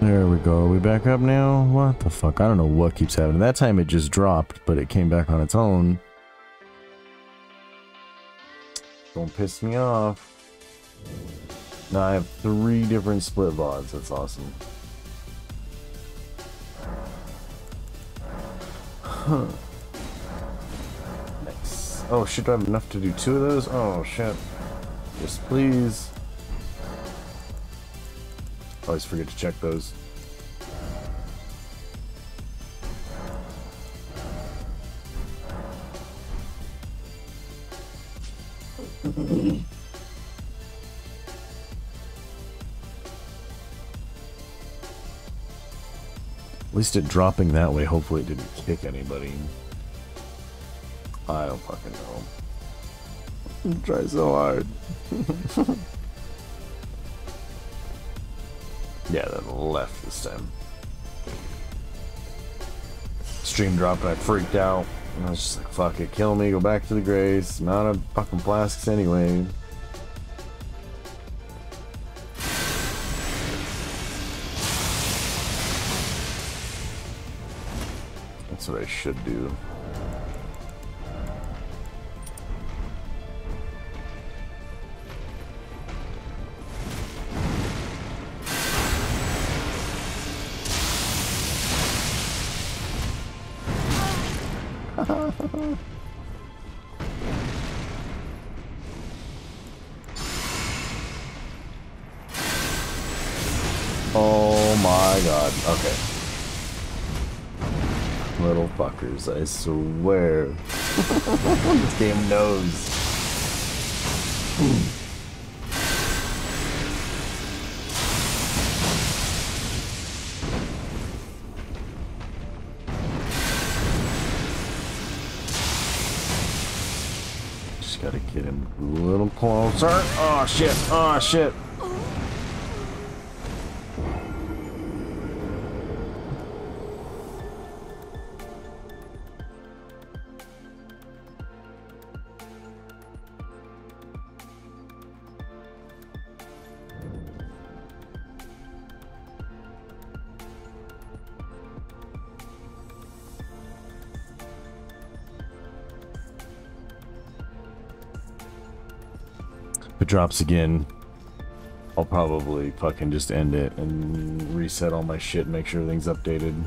There we go. Are we back up now? What the fuck? I don't know what keeps happening. That time it just dropped, but it came back on its own. Don't piss me off. Now I have three different split VODs. That's awesome. Huh. Nice. Oh do I have enough to do two of those? Oh shit. Yes, please. Always forget to check those. At least it dropping that way, hopefully it didn't kick anybody. I don't fucking know. Try so hard. yeah, that left this time. Stream dropped and I freaked out. And I was just like, fuck it, kill me, go back to the grace. I'm out of fucking plastics anyway. That's what I should do. I swear. this game knows. Just gotta get him a little closer. Oh shit, oh shit. If it drops again, I'll probably fucking just end it and reset all my shit and make sure everything's updated.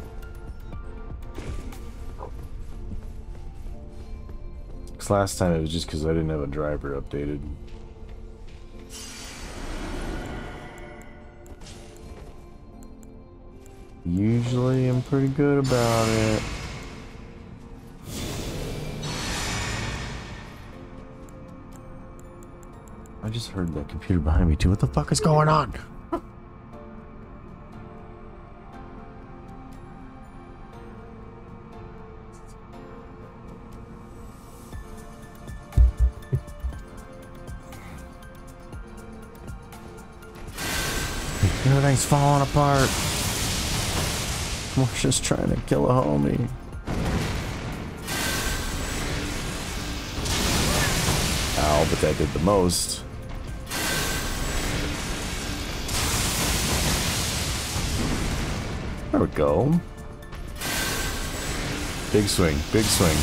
Cause last time it was just because I didn't have a driver updated. Usually I'm pretty good about it. Just heard that computer behind me too. What the fuck is going on? Everything's falling apart. We're just trying to kill a homie. Ow, but that did the most. There we go. Big swing, big swing.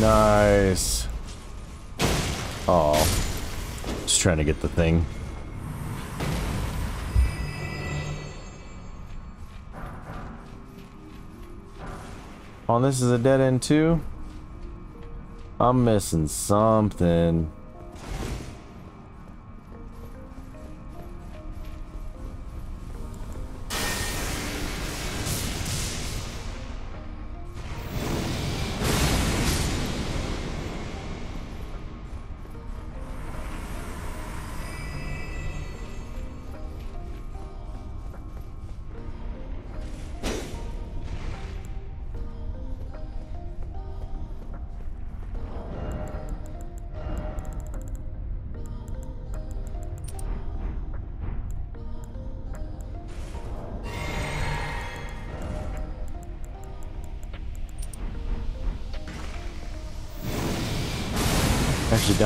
Nice. Oh, just trying to get the thing. Oh, this is a dead end too? I'm missing something.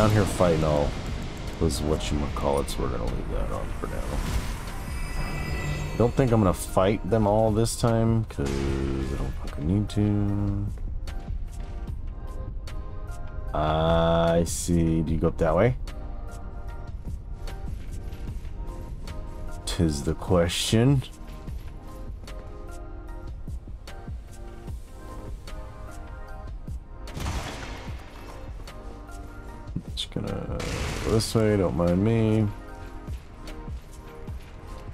Down here fighting all was what you would call it, so we're gonna leave that on for now. Don't think I'm gonna fight them all this time, because I don't fucking need to. I see. Do you go up that way? Tis the question. This way, don't mind me.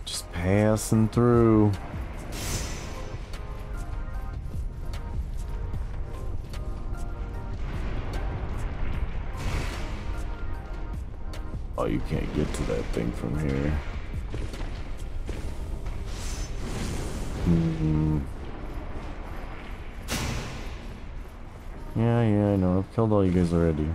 Just passing through. Oh, you can't get to that thing from here. Hmm. Yeah, yeah, I know. I've killed all you guys already.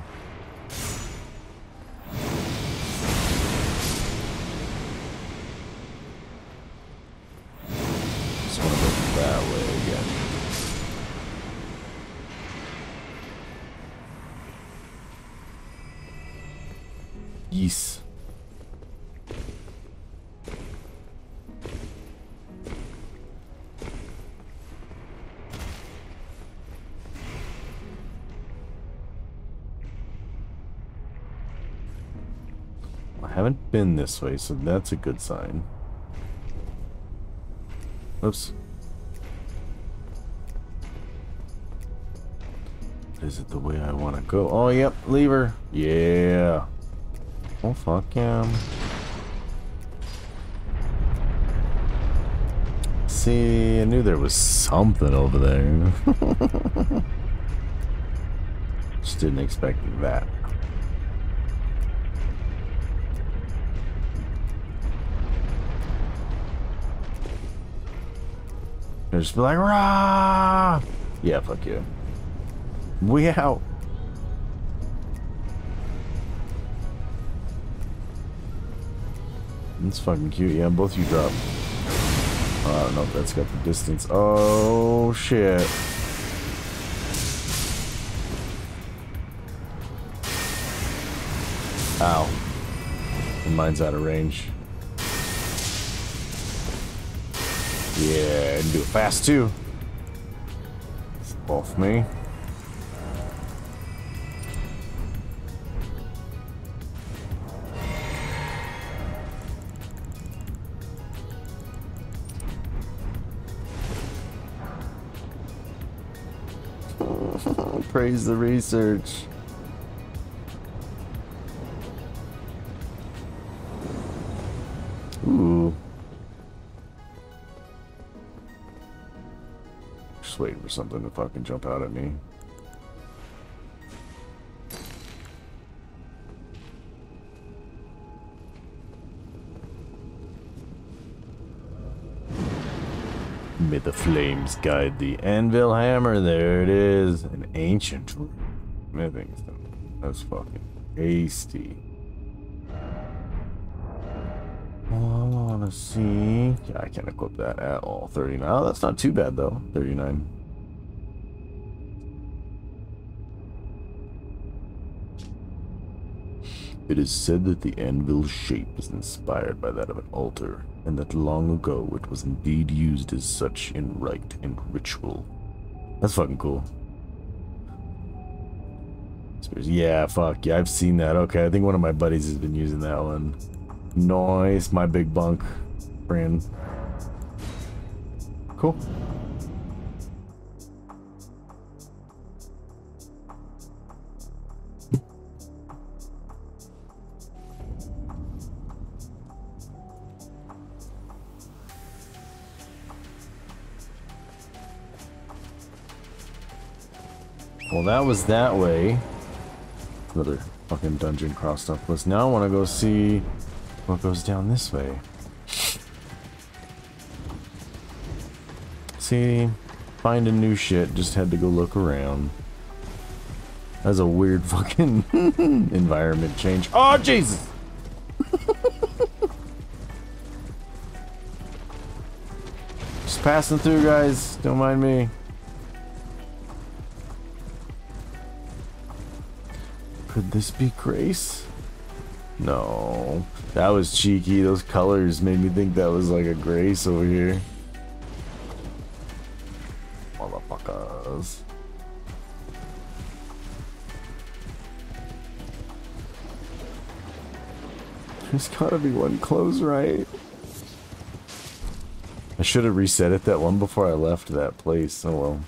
This way, so that's a good sign. Oops. Is it the way I want to go? Oh, yep, lever. Yeah. Oh, fuck yeah. See, I knew there was something over there. Just didn't expect that. They'll just be like, rah! Yeah, fuck you. We out. It's fucking cute. Yeah, both you drop. Oh, I don't know if that's got the distance. Oh, shit. Ow. Mine's out of range. Yeah, and do it fast too. Off me. Praise the research. Ooh. Just waiting for something to fucking jump out at me. May the flames guide the anvil hammer. There it is. An ancient smithing stone. That's fucking tasty. I wanna see. Yeah, I can't equip that at all. 39. Oh, that's not too bad though. 39. It is said that the anvil's shape is inspired by that of an altar, and that long ago it was indeed used as such in rite and ritual. That's fucking cool. Yeah, fuck, yeah, I've seen that. Okay, I think one of my buddies has been using that one. Nice, my big bunk friend. Cool. Well, that was that way. Another fucking dungeon crossed off list. Now I want to go see what goes down this way. See, finding new shit. Just had to go look around. That's a weird fucking environment change. Oh, Jesus! Just passing through, guys. Don't mind me. This be Grace? No. That was cheeky. Those colors made me think that was like a Grace over here. Motherfuckers. There's gotta be one close right. I should have reset it that one before I left that place. Oh well.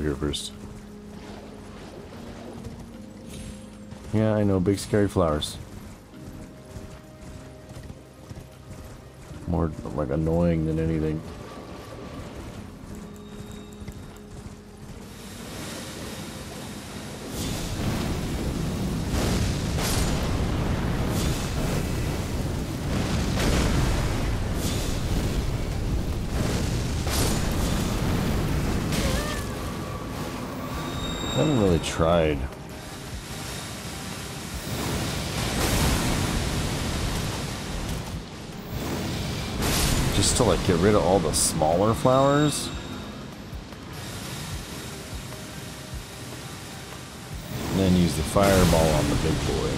Over here first. Yeah, I know. Big scary flowers. More like annoying than anything. Tried. Just to like get rid of all the smaller flowers. And then use the fireball on the big boy.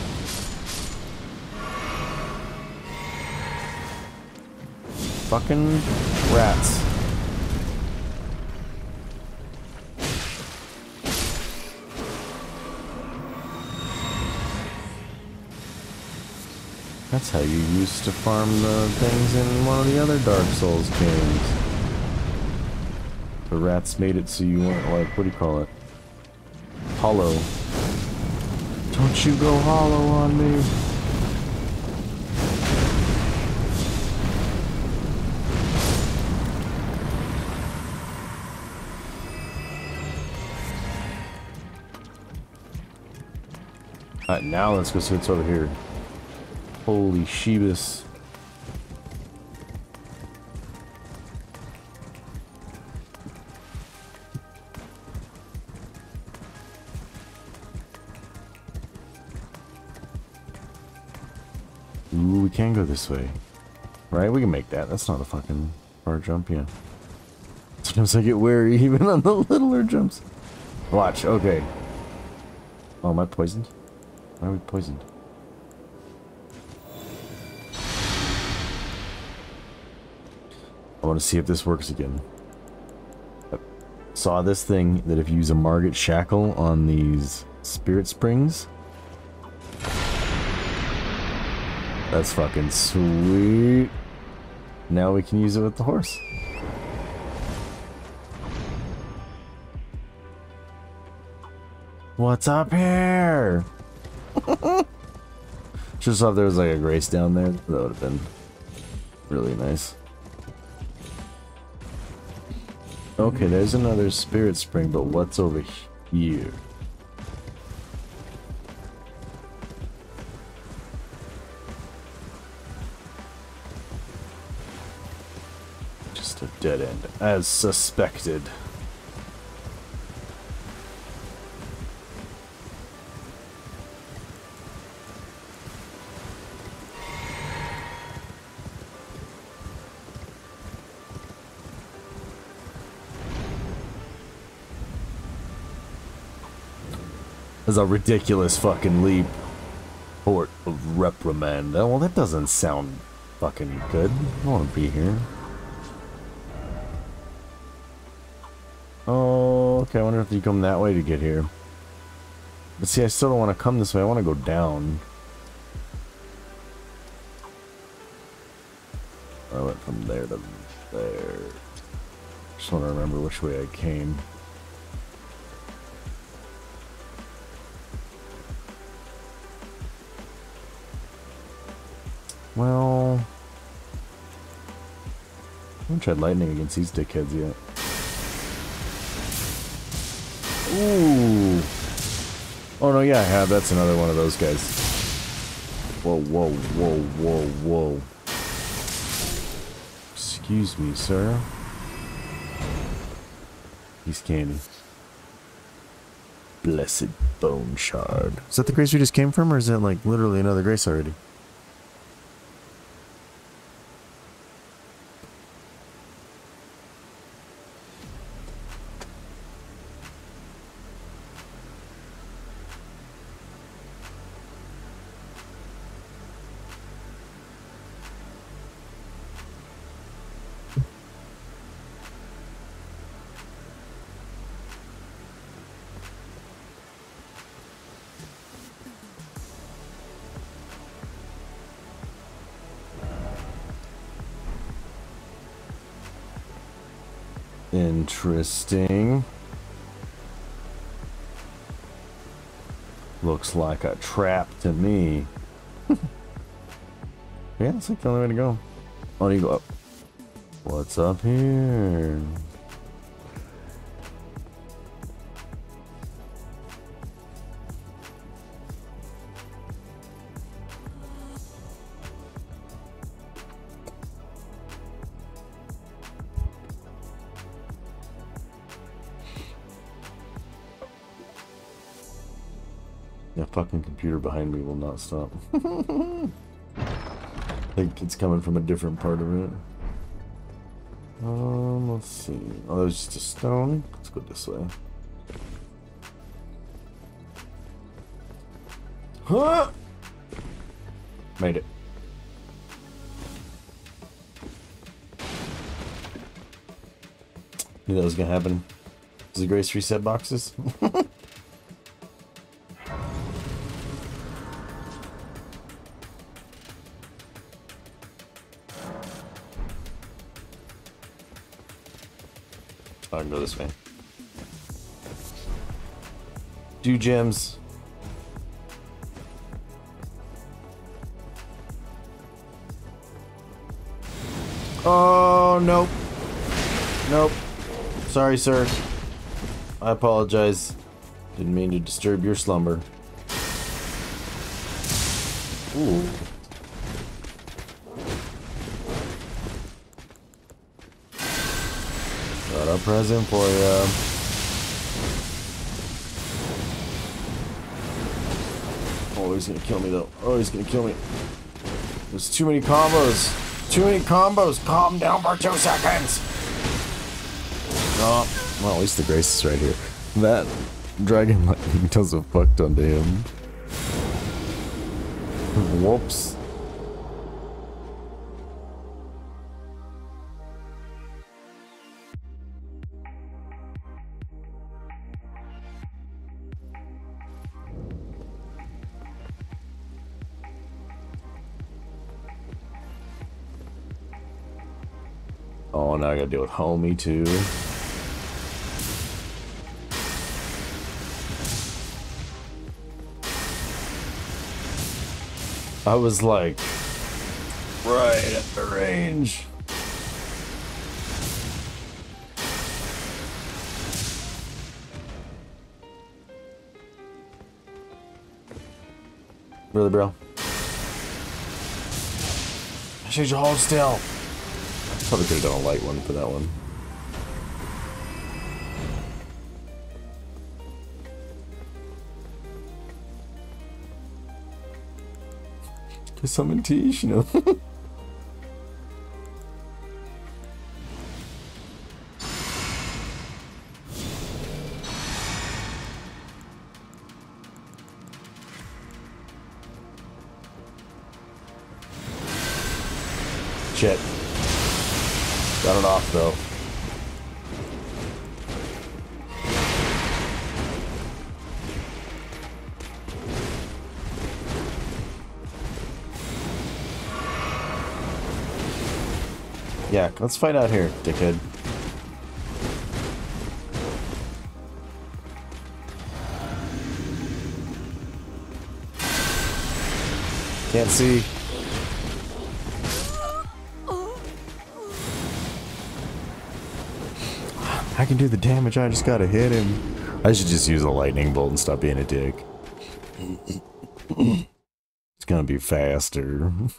Fucking rats. That's how you used to farm the things in one of the other Dark Souls games. The rats made it so you weren't like, what do you call it? Hollow. Don't you go hollow on me. Alright, now let's go see what's over here. Holy Shebus. Ooh, we can go this way. Right? We can make that. That's not a fucking far jump, yeah. Sometimes I get wary even on the littler jumps. Watch, okay. Oh, am I poisoned? Why are we poisoned? Want to see if this works again. I saw this thing that if you use a Margit Shackle on these Spirit Springs, that's fucking sweet. Now we can use it with the horse. What's up here? Just thought there was like a grace down there. That would have been really nice. Okay, there's another spirit spring, but what's over here? Just a dead end, as suspected. That's a ridiculous fucking leap. Fort of reprimand. Oh, well, that doesn't sound fucking good. I don't want to be here. Oh, okay. I wonder if you come that way to get here. But see, I still don't want to come this way. I want to go down. I went from there to there. Just want to remember which way I came. Haven't tried lightning against these dickheads yet. Ooh! Oh no, yeah, I have. That's another one of those guys. Whoa, whoa, whoa, whoa, whoa. Excuse me, sir. He's candy. Blessed bone shard. Is that the grace we just came from, or is that like literally another grace already? Like a trap to me. yeah, it's like the only way to go. Oh, you go up. What's up here? Fucking computer behind me will not stop. I think it's coming from a different part of it. Um, let's see. Oh, there's just a stone. Let's go this way. Huh! Made it. Knew that was gonna happen. Does the Grace reset boxes? Do gems. Oh, nope. Nope. Sorry, sir. I apologize. Didn't mean to disturb your slumber. Ooh. Got a present for you. Oh, he's gonna kill me though. Oh, he's gonna kill me. There's too many combos. Too many combos. Calm down for two seconds. Oh, well, at least the grace is right here. That dragon lightning does a fuck ton to him. Whoops. Deal with Homie too. I was like, right at the range. Really, bro? I should hold still. Probably could have done a light one for that one. Cause I'm Tish, you know. Shit. Got it off though. Yeah, let's fight out here, dickhead. Can't see. I can do the damage, I just gotta hit him. I should just use a lightning bolt and stop being a dick. it's gonna be faster.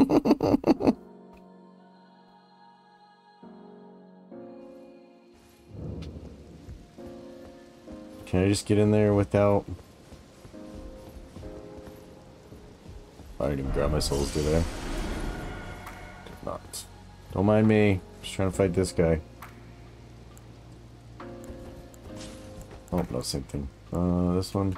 Can I just get in there without... I didn't even grab my souls, did I? Did not. Don't mind me. Just trying to fight this guy. Oh, no, same thing. Uh, this one.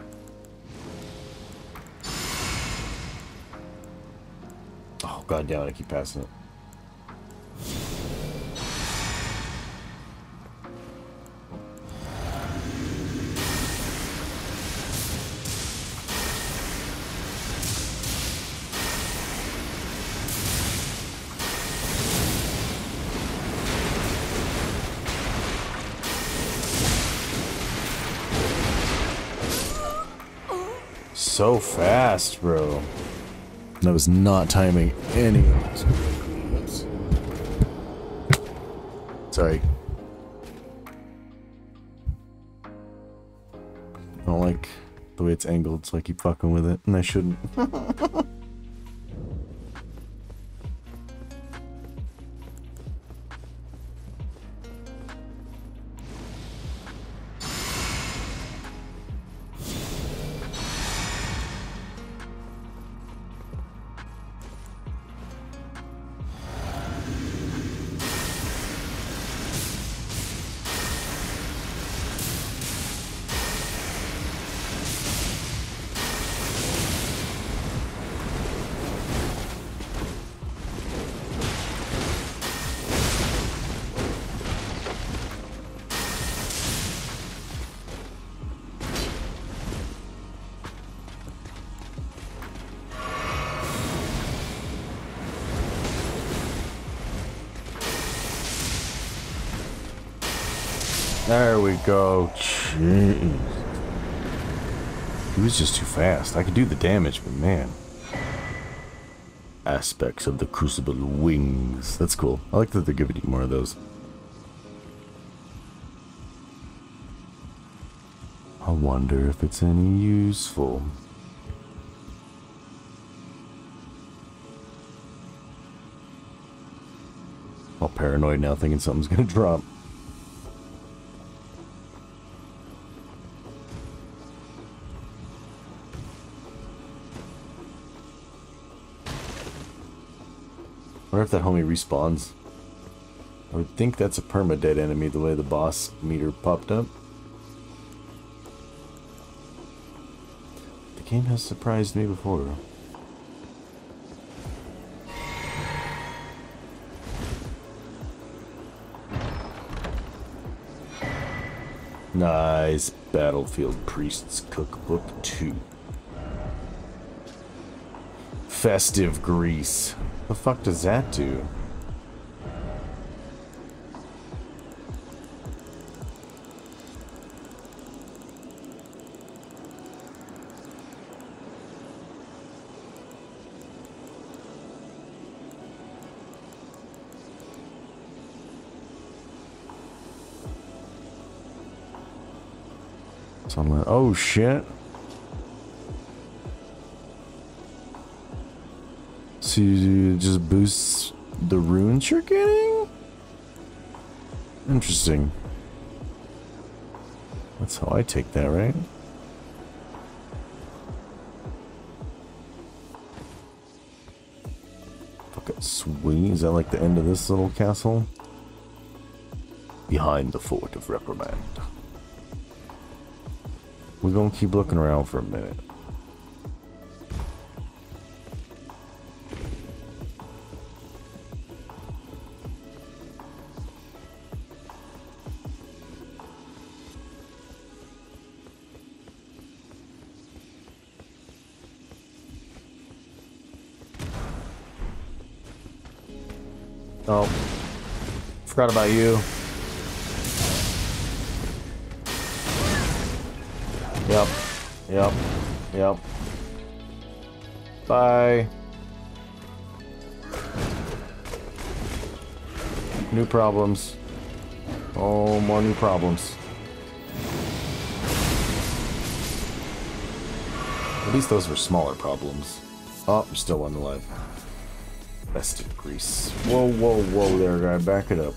Oh, god damn it, I keep passing it. Fast, bro. I was not timing any Sorry. I don't like the way it's angled, so I keep fucking with it, and I shouldn't. There we go. Jeez. He was just too fast. I could do the damage, but man. Aspects of the Crucible wings. That's cool. I like that they're giving you more of those. I wonder if it's any useful. All paranoid now thinking something's gonna drop. Wonder if that homie respawns. I would think that's a perma-dead enemy the way the boss meter popped up. The game has surprised me before. Nice Battlefield Priest's Cookbook 2. Festive Grease. The fuck does that do? So I'm like, oh shit. To just boost the runes you're getting? Interesting. That's how I take that, right? Fucking sweet. Is that like the end of this little castle? Behind the fort of reprimand. We're gonna keep looking around for a minute. Oh. Forgot about you. Yep. Yep. Yep. Bye. New problems. Oh, more new problems. At least those were smaller problems. Oh, you're still one alive. Festive grease. Whoa, whoa, whoa there, guy. Back it up.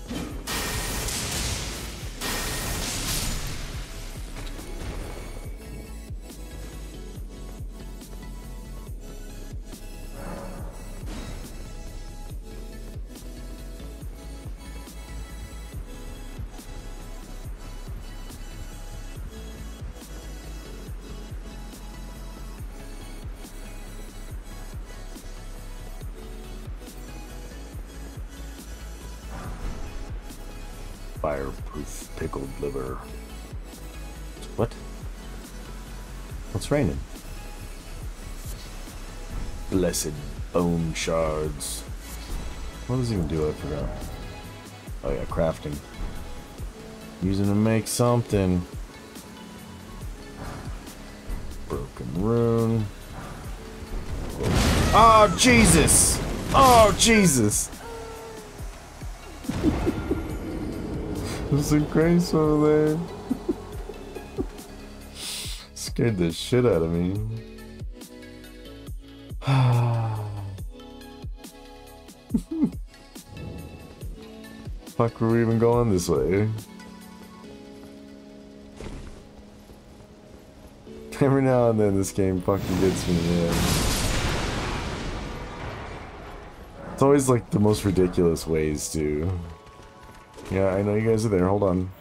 Raining? Blessed bone shards. What does it even do? I forgot. Oh yeah, crafting. Using to make something. Broken rune. Oh, Jesus! Oh, Jesus! There's some cranes over there. Scared the shit out of me. Fuck, were we even going this way? Every now and then this game fucking gets me, man. It's always like the most ridiculous ways to. Yeah, I know you guys are there. Hold on.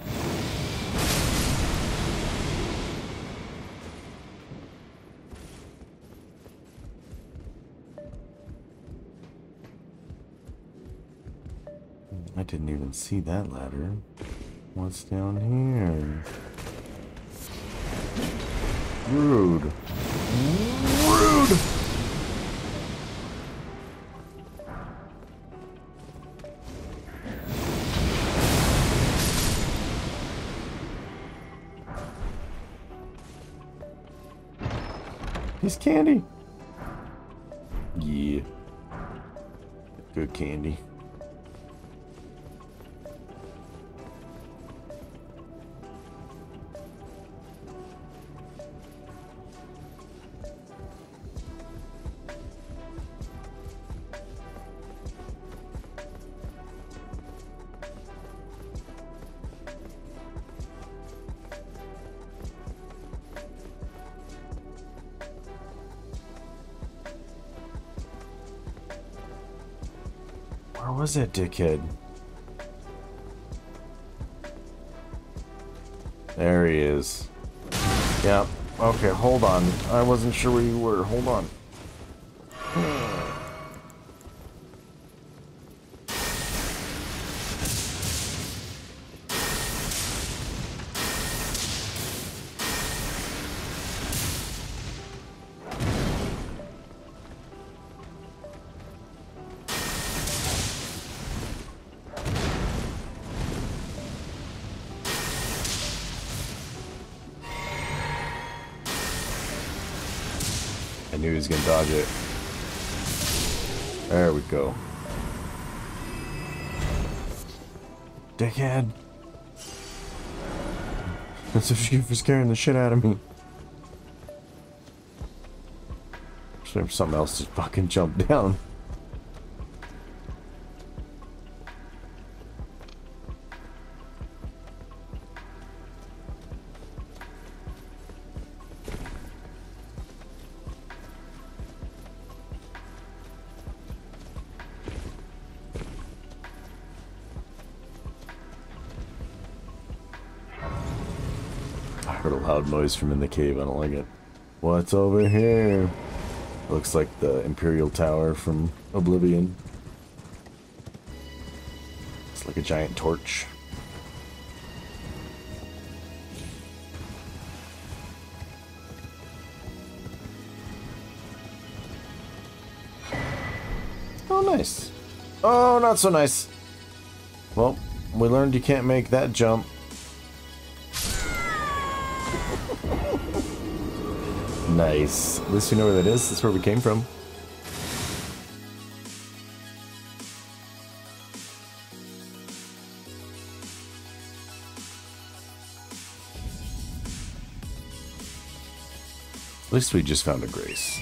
What's down here? Rude. Rude! He's candy. Yeah. Good candy. Dickhead? There he is. Yep. Okay, hold on. I wasn't sure where you were. Hold on. I knew he was gonna dodge it. There we go. Dickhead. That's what you for scaring the shit out of me. Have something else just fucking jump down. Noise from in the cave. I don't like it. What's over here? Looks like the Imperial Tower from Oblivion. It's like a giant torch. Oh, nice. Oh, not so nice. Well, we learned you can't make that jump. Nice. At least you know where that is. That's where we came from. At least we just found a grace.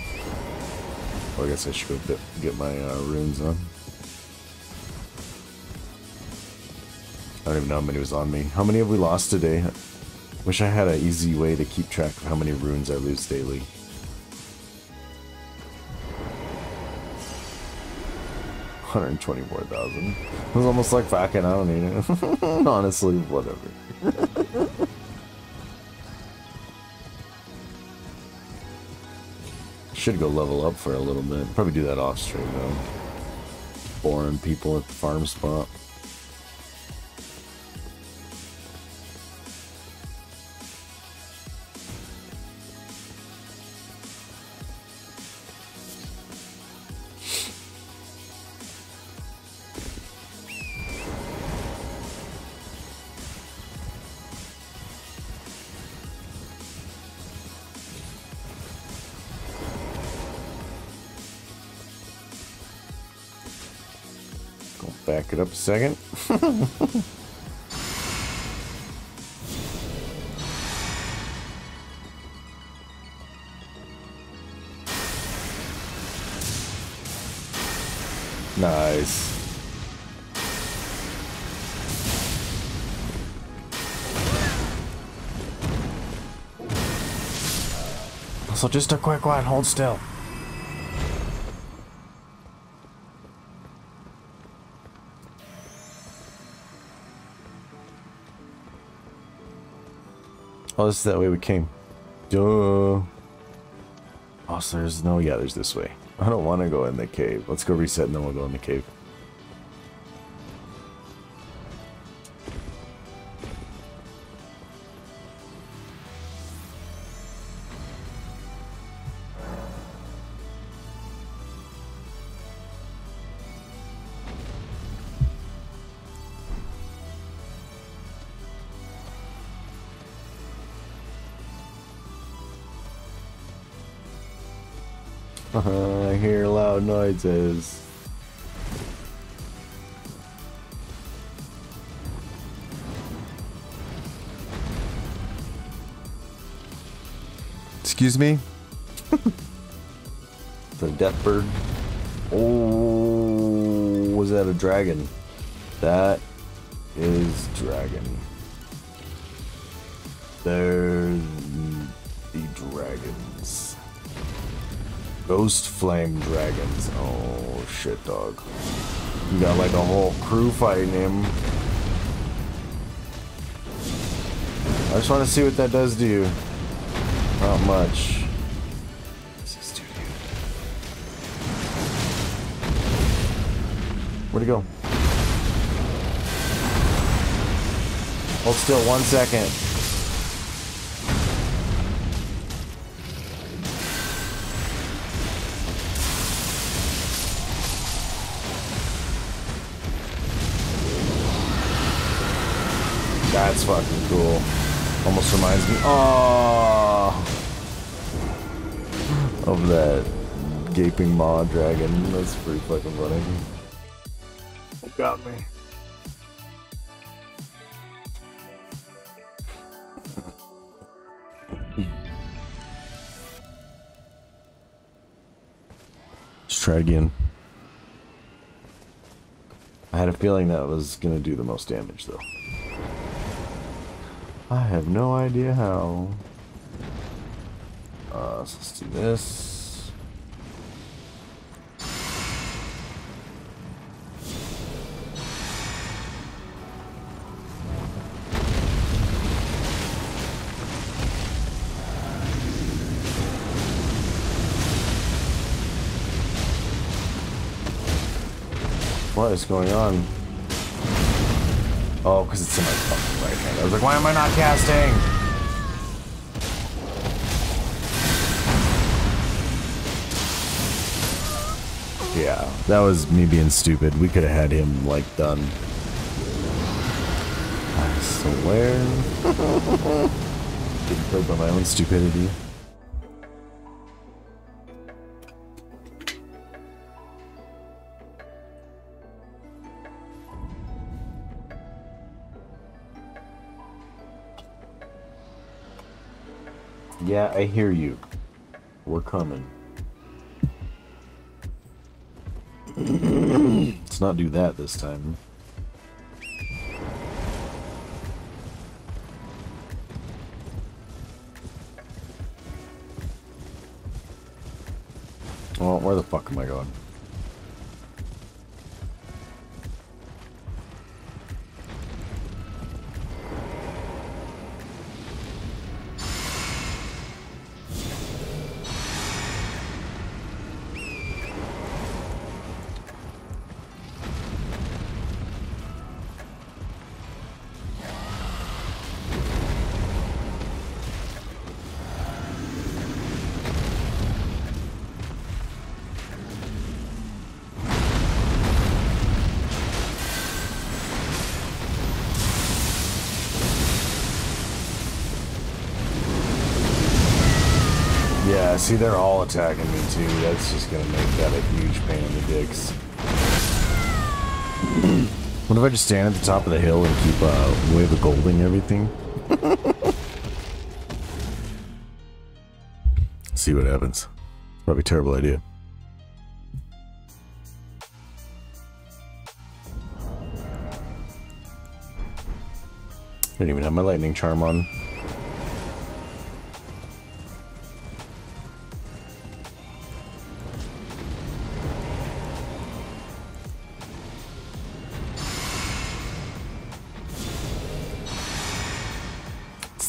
Well, I guess I should go get, my uh, runes on. I don't even know how many was on me. How many have we lost today? Wish I had an easy way to keep track of how many runes I lose daily. Hundred and twenty-four thousand. It was almost like fucking. I don't need it. Honestly, whatever. Should go level up for a little bit. Probably do that off stream though. Boring people at the farm spot. Second. nice. So just a quick one, hold still. Oh, this is that way we came. Duh. Oh, so there's no, yeah, there's this way. I don't want to go in the cave. Let's go reset and then we'll go in the cave. Noises. Excuse me? the death bird. Oh, was that a dragon? That is dragon. There's the dragons. Ghost flame dragons. Oh shit, dog. You got like a whole crew fighting him. I just want to see what that does to you. Not much. Where'd he go? Hold still one second. That's fucking cool. Almost reminds me oh, of that gaping maw dragon. That's pretty fucking funny. Got me. Let's try it again. I had a feeling that was gonna do the most damage though. I have no idea how. Uh, so let's do this. What is going on? Oh, because it's in my fucking right hand. I was like, why am I not casting? Yeah, that was me being stupid. We could have had him, like, done. I swear. Getting played by my own stupidity. Yeah, I hear you. We're coming. Let's not do that this time. Well, where the fuck am I going? Yeah, see, they're all attacking me too. That's just gonna make that a huge pain in the dicks. What if I just stand at the top of the hill and keep uh, wave of golding everything? See what happens. Probably a terrible idea. I didn't even have my lightning charm on.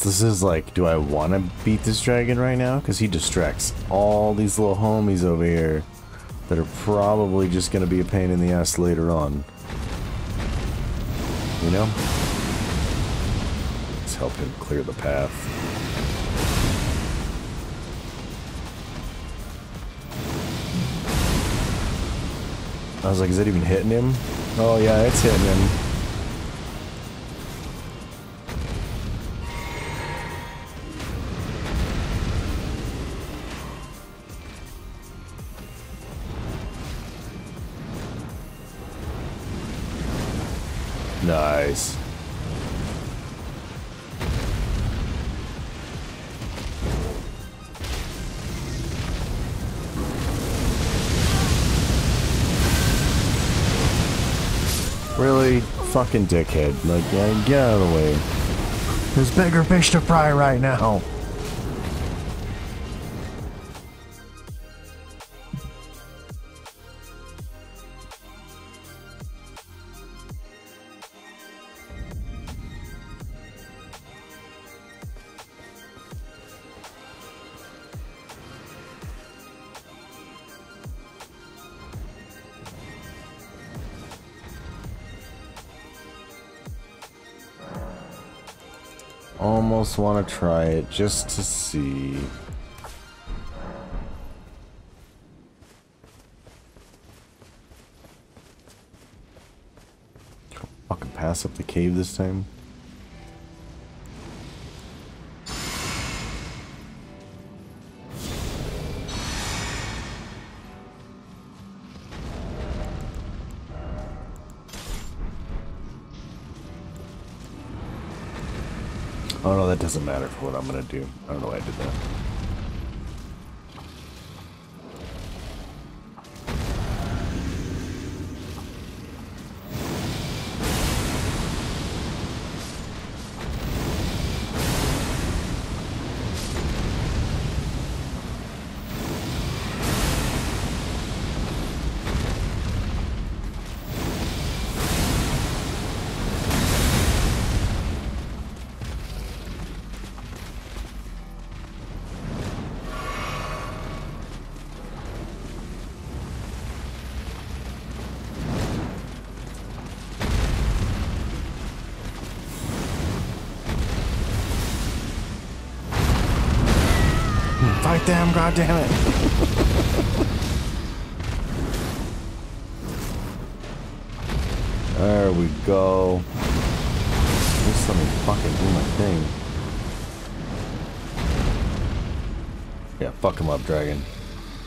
This is like, do I want to beat this dragon right now? Because he distracts all these little homies over here that are probably just going to be a pain in the ass later on. You know? Let's help him clear the path. I was like, is that even hitting him? Oh yeah, it's hitting him. Nice. Really? Fucking dickhead. Like, yeah, get out of the way. There's bigger fish to fry right now. Almost want to try it just to see. Fucking pass up the cave this time. Doesn't matter for what I'm gonna do. I don't know why I did that. God damn it! there we go. Just let me fucking do my thing. Yeah, fuck him up, dragon.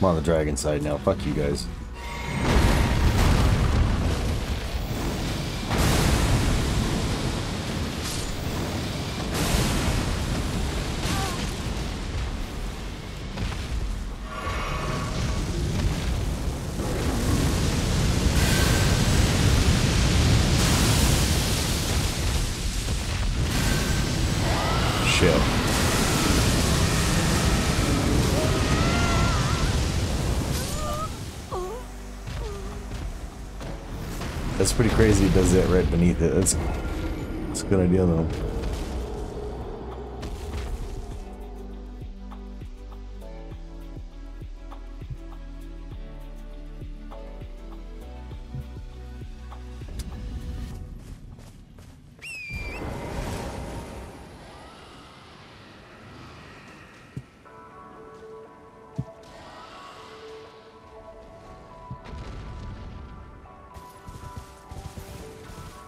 I'm on the dragon side now. Fuck you guys. Pretty crazy. It does that right beneath it. That's, that's a good idea though.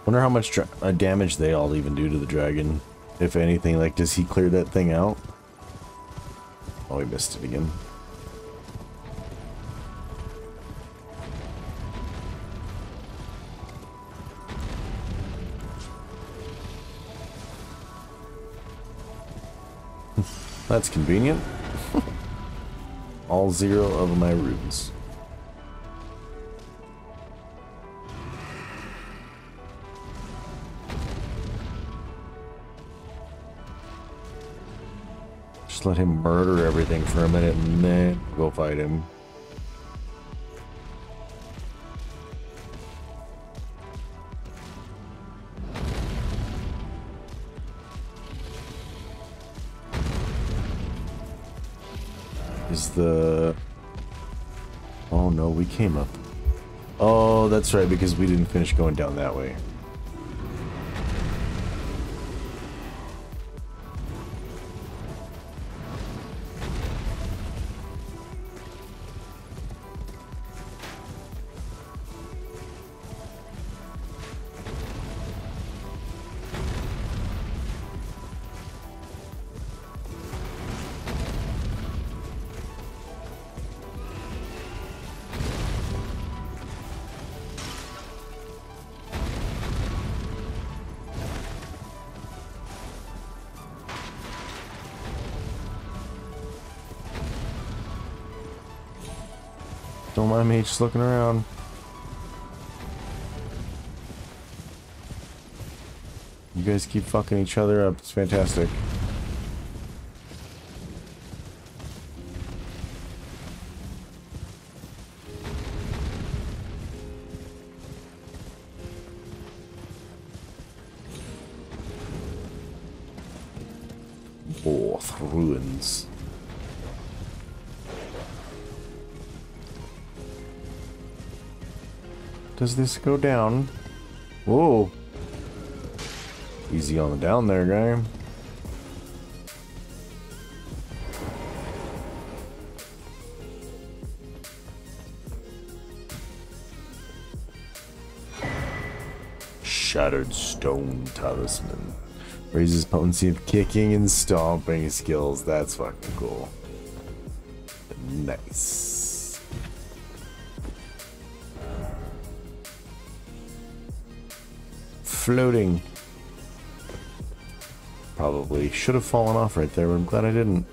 Wonder how much uh, damage they all even do to the dragon. If anything, like, does he clear that thing out? Oh, he missed it again. That's convenient. all zero of my runes. Let him murder everything for a minute and then go fight him. Is the... Oh no, we came up. Oh, that's right, because we didn't finish going down that way. Just looking around. You guys keep fucking each other up. It's fantastic. Does this go down? Whoa. Easy on the down there, guy. Shattered Stone Talisman. Raises potency of kicking and stomping skills. That's fucking cool. Floating. Probably should have fallen off right there, but I'm glad I didn't.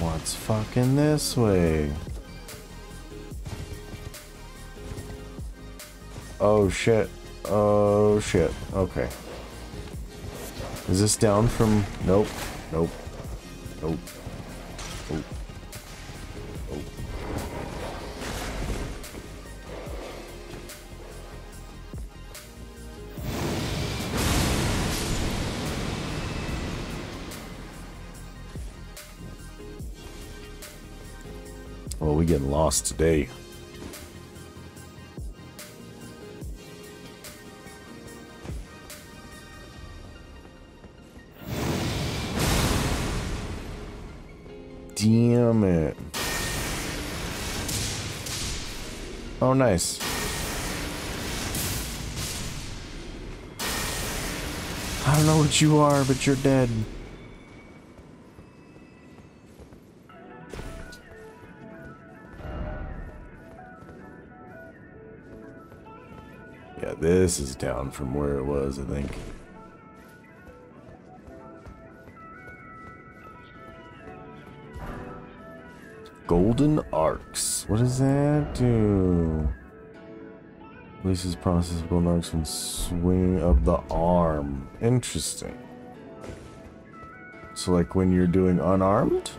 What's fucking this way? Oh shit. Oh shit. Okay. Is this down from... Nope. Nope. Nope. Lost today. Damn it. Oh, nice. I don't know what you are, but you're dead. This is down from where it was, I think. Golden arcs. What does that do? Releases process of golden arcs from swing of the arm. Interesting. So like when you're doing unarmed?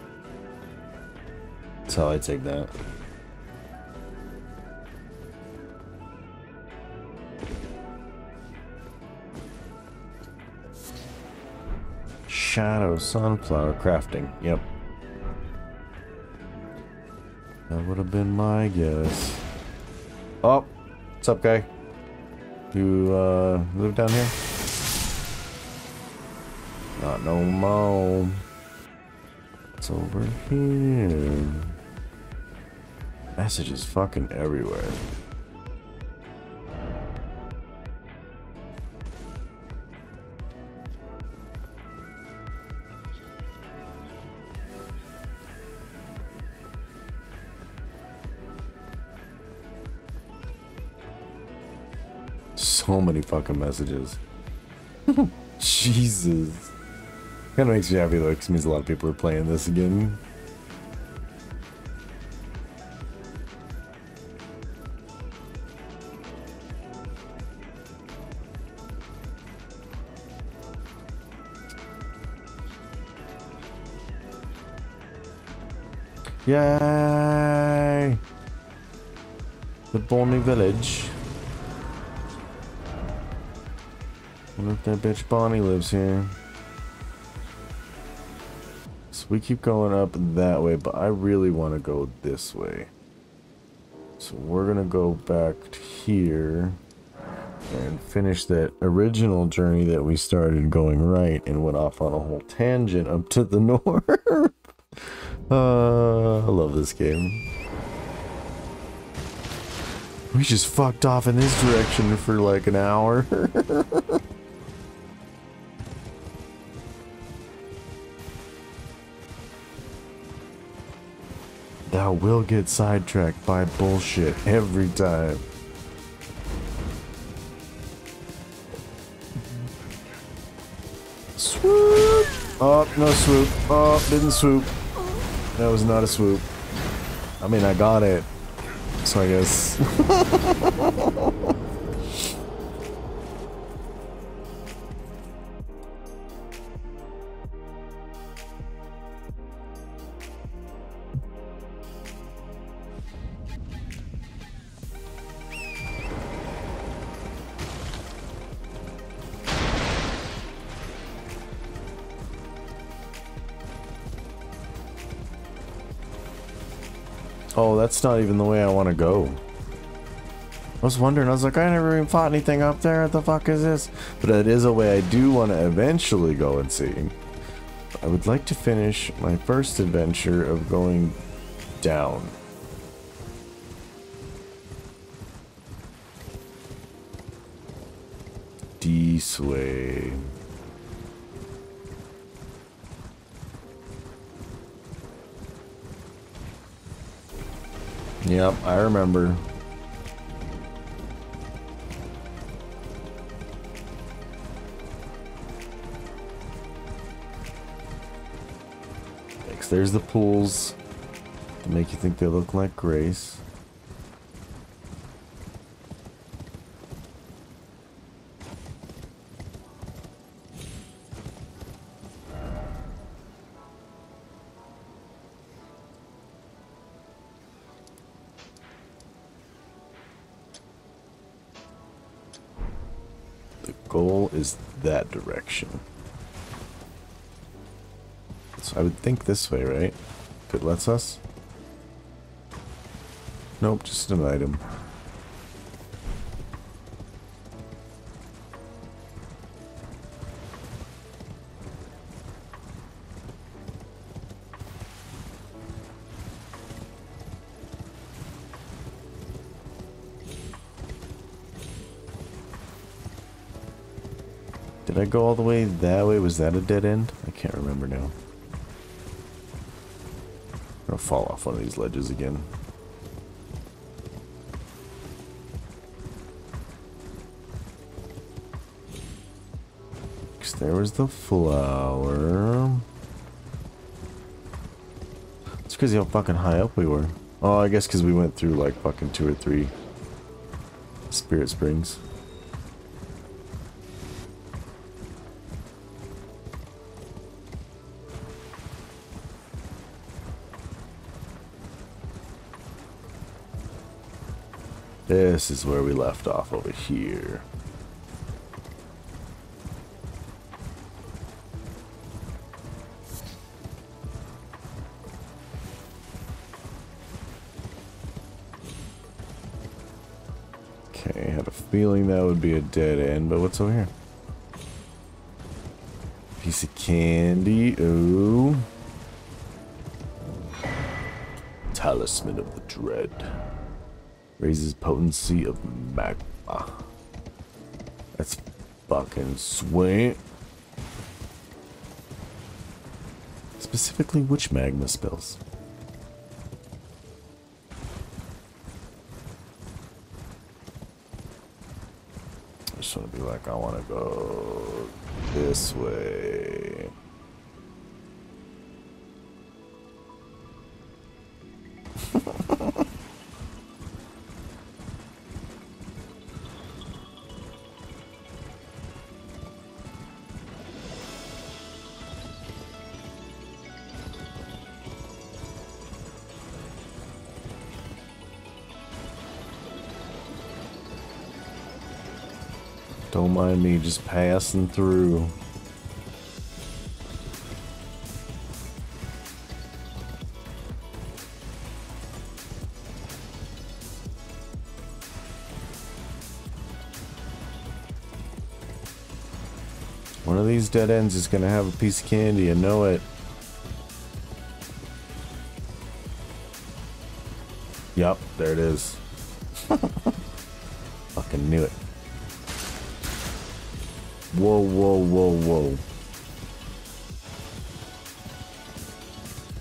That's how I take that. Shadow sunflower crafting. Yep. That would have been my guess. Oh, what's up, guy? You uh, live down here? Not no more. It's over here. Messages fucking everywhere. Fucking messages. Jesus. Kinda makes me happy though, because means a lot of people are playing this again. Yay! The Bonny Village. Wonder if that bitch Bonnie lives here. So we keep going up that way, but I really want to go this way. So we're gonna go back here and finish that original journey that we started going right and went off on a whole tangent up to the north. uh, I love this game. We just fucked off in this direction for like an hour. will get sidetracked by bullshit every time. Swoop! Oh, no swoop. Oh, didn't swoop. That was not a swoop. I mean, I got it. So I guess. that's not even the way I want to go. I was wondering, I was like, I never even fought anything up there. What the fuck is this? But it is a way I do want to eventually go and see. I would like to finish my first adventure of going down. Yep, I remember. Thanks. There's the pools to make you think they look like Grace. Goal is that direction. So I would think this way, right? If it lets us? Nope, just an item. Go all the way that way? Was that a dead end? I can't remember now. I'm gonna fall off one of these ledges again. Cause there was the flower. It's crazy how fucking high up we were. Oh, I guess because we went through like fucking two or three spirit springs. This is where we left off over here. Okay, I had a feeling that would be a dead end, but what's over here? Piece of candy. Ooh. Talisman of the Dread. Raises potency of magma. That's fucking sweet. Specifically, which magma spells? just want to be like, I want to go this way. Don't mind me just passing through. One of these dead ends is going to have a piece of candy, I know it. Yep, there it is. Fucking knew it. Whoa, whoa, whoa, whoa.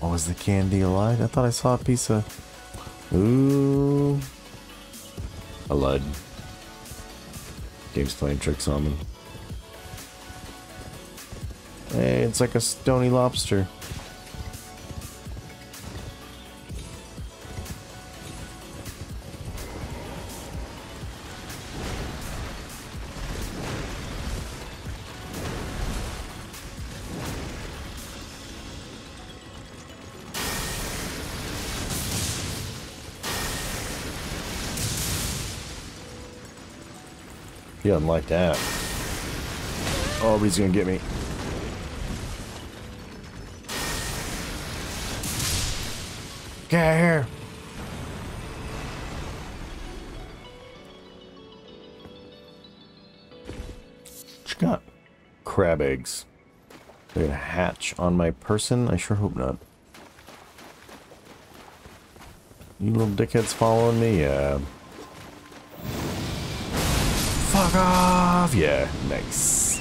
Oh, is the candy alive? I thought I saw a piece of... Ooh. I lied. Game's playing tricks on me. Hey, it's like a stony lobster. He doesn't like that. Oh, but he's gonna get me. Get out of here. What you got? Crab eggs. They're gonna hatch on my person? I sure hope not. You little dickheads following me? Yeah. Fuck off! Yeah, nice.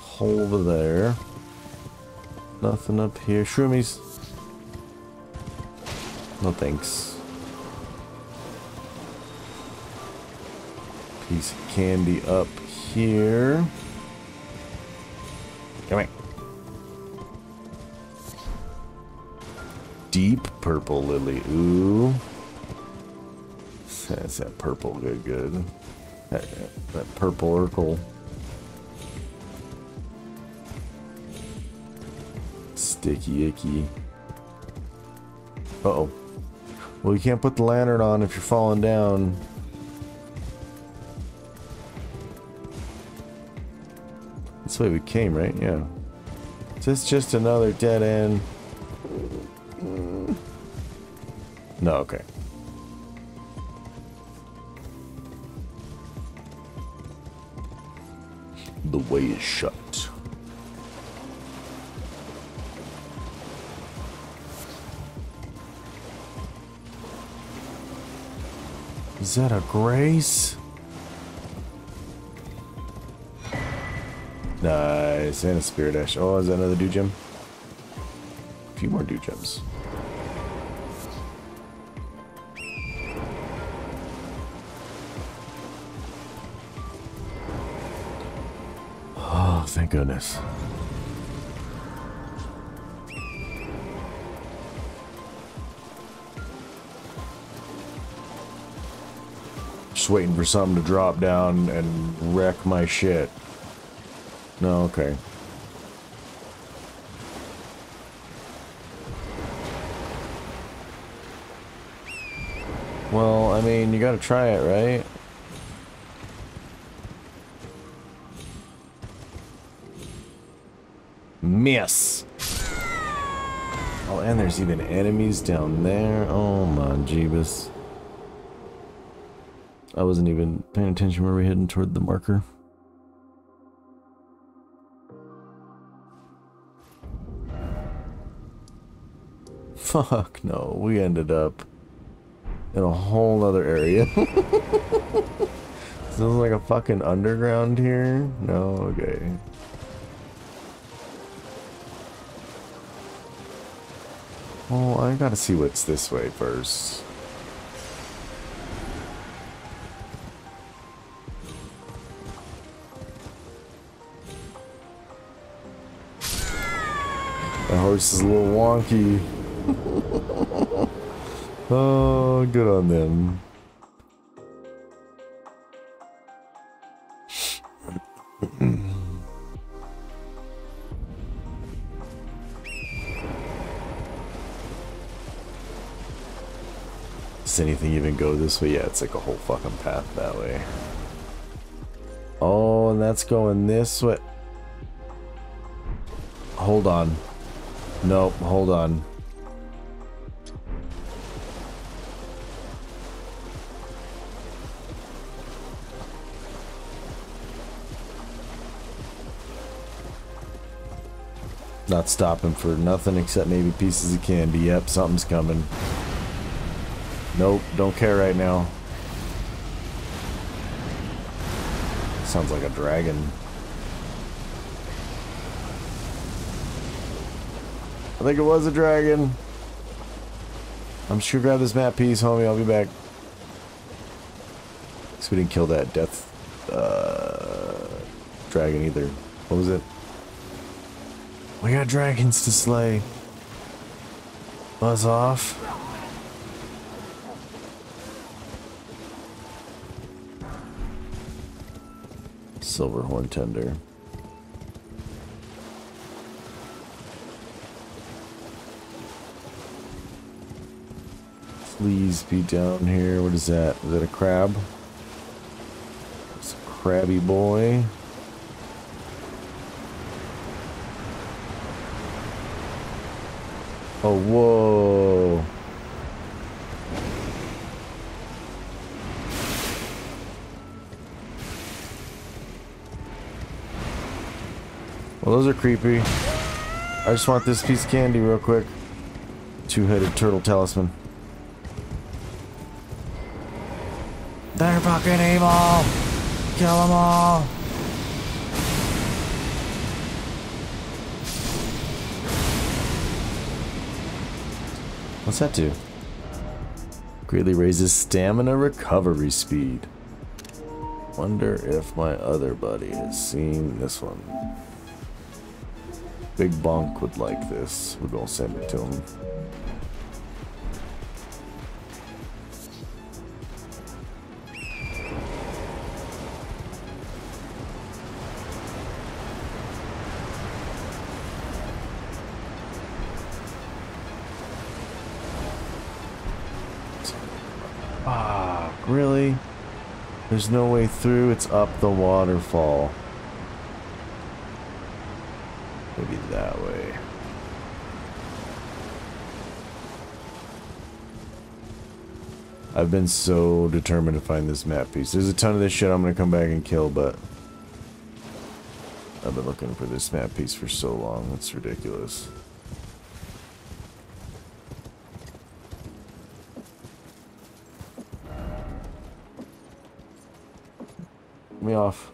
Hole over there. Nothing up here. Shroomies. No thanks. Piece of candy up here. Come here. Deep purple lily. Ooh. That's that purple good good. That, that purple Urkel. Sticky icky. Uh oh. Well, you can't put the lantern on if you're falling down. That's the way we came, right? Yeah. Is this just another dead end? No, okay. The way is shut. Is that a grace? Nice, and a spirit ash. Oh, is that another dew gem? A few more dew gems. Oh, thank goodness. Just waiting for something to drop down and wreck my shit. No, okay. Well, I mean, you gotta try it, right? Miss! Oh, and there's even enemies down there. Oh my jeebus. I wasn't even paying attention where we're heading toward the marker. Fuck no, we ended up in a whole other area. This is like a fucking underground here? No, okay. Well, I gotta see what's this way first. The horse is a little wonky. oh, good on them. Does anything even go this way? Yeah, it's like a whole fucking path that way. Oh, and that's going this way. Hold on. Nope, hold on. Not stopping for nothing except maybe pieces of candy. Yep, something's coming. Nope, don't care right now. Sounds like a dragon. I think it was a dragon. I'm sure grab this map piece, homie. I'll be back. So we didn't kill that death uh, dragon either. What was it? We got dragons to slay. Buzz off. Silverhorn tender. Please be down here. What is that? Is that a crab? It's a crabby boy. Oh, whoa. Well, those are creepy. I just want this piece of candy real quick. Two-headed turtle talisman. They're fucking evil! Kill them all! What's that do? Greatly raises stamina recovery speed. Wonder if my other buddy has seen this one. Big Bonk would like this. We're gonna send it to him. There's no way through, it's up the waterfall. Maybe that way. I've been so determined to find this map piece. There's a ton of this shit I'm gonna come back and kill, but I've been looking for this map piece for so long. It's ridiculous. Me off.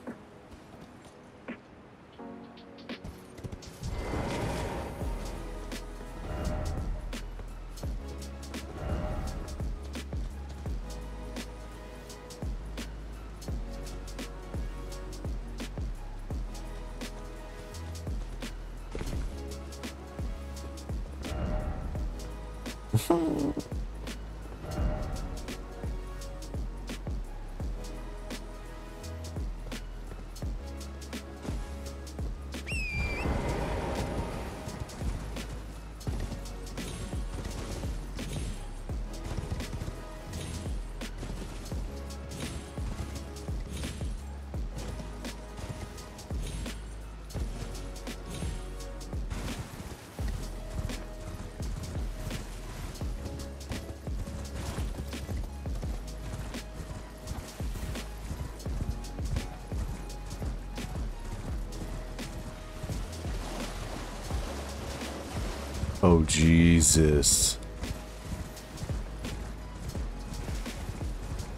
Jesus.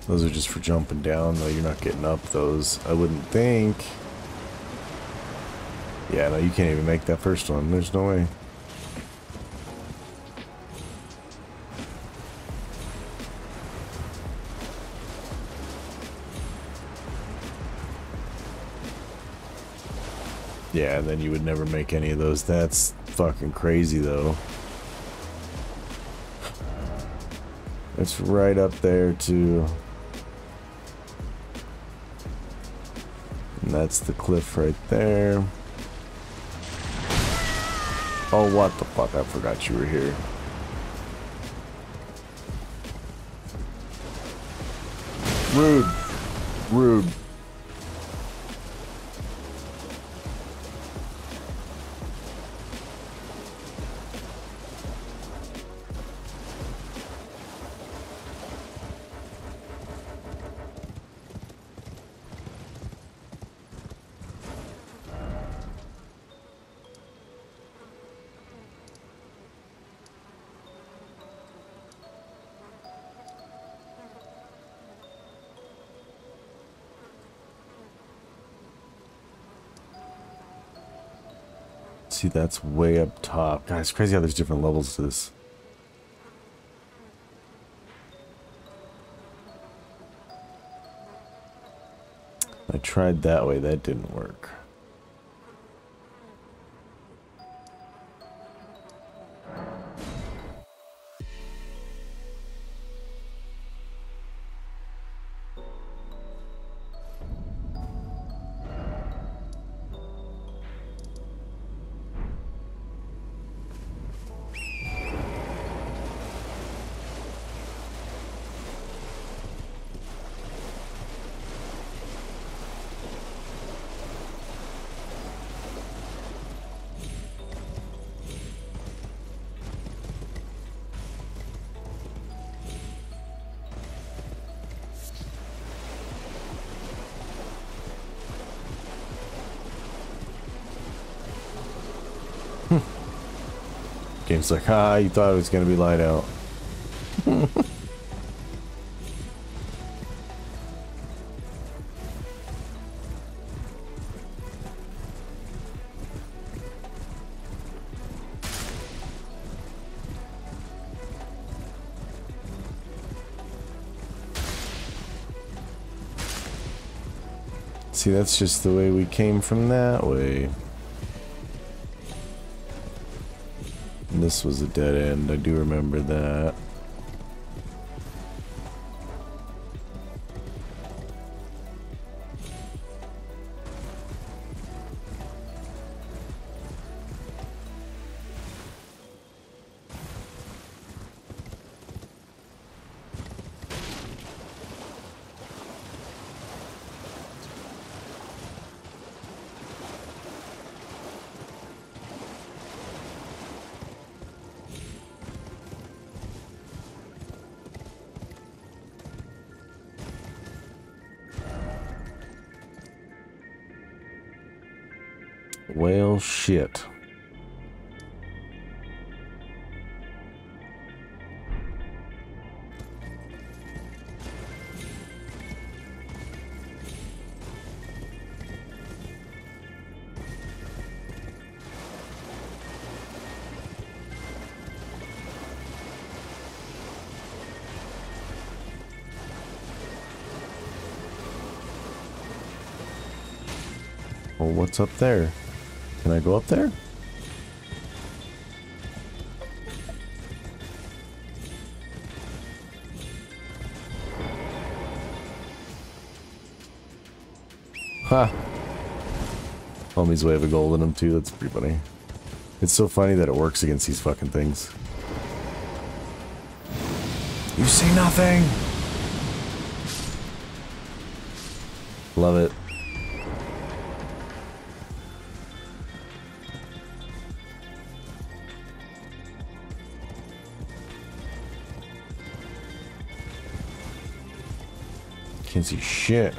Those are just for jumping down, though. You're not getting up those. I wouldn't think. Yeah, no, you can't even make that first one. There's no way. Yeah, then you would never make any of those. That's fucking crazy, though. It's right up there, too. And that's the cliff right there. Oh, what the fuck? I forgot you were here. Rude. Rude. See, that's way up top. It's crazy how there's different levels to this. I tried that way, that didn't work. Game's like, ah, you thought it was going to be light out. See, that's just the way we came from that way. This was a dead end. I do remember that. Well, what's up there? Can I go up there? Ha! Homie's way of a gold in him too, that's pretty funny. It's so funny that it works against these fucking things. You see nothing! Love it. Can't see shit.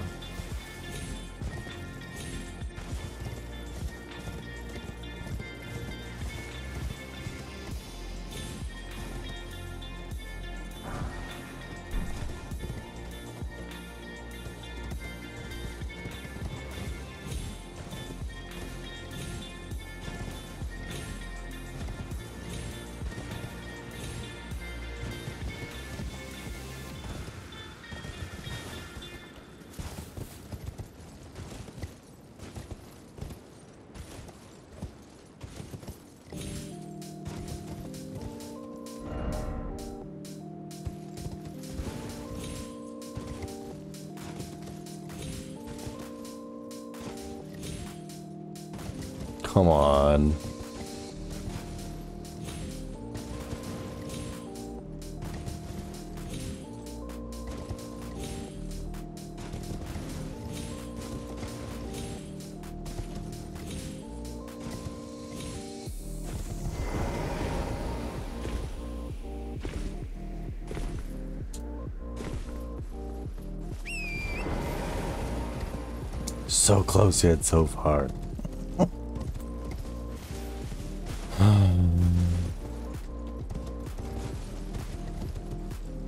Close yet so far.